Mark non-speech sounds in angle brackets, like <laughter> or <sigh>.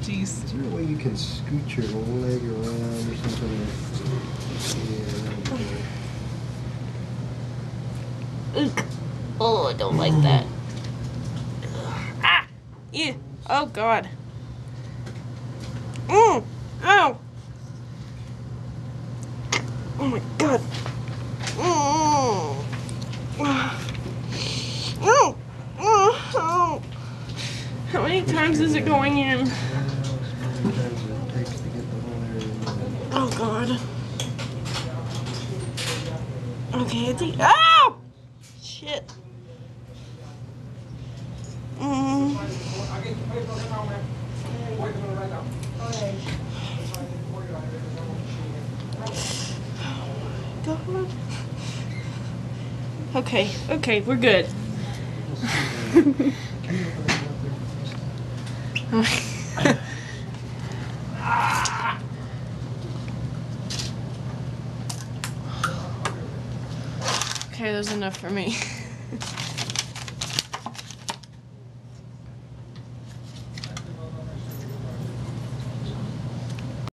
jeez. Is there a way you can scoot your leg around or something? Yeah, okay. Ugh. Oh, I don't like that. Ah! Yeah. Oh, God. Mm. Ow! Oh, my God. Mm. Oh. Oh. Oh. How many times is it going in? Oh, God. Okay, I think. Ow! Shit. Mm. <sighs> God. Okay, okay, we're good. <laughs> okay, there's enough for me. <laughs>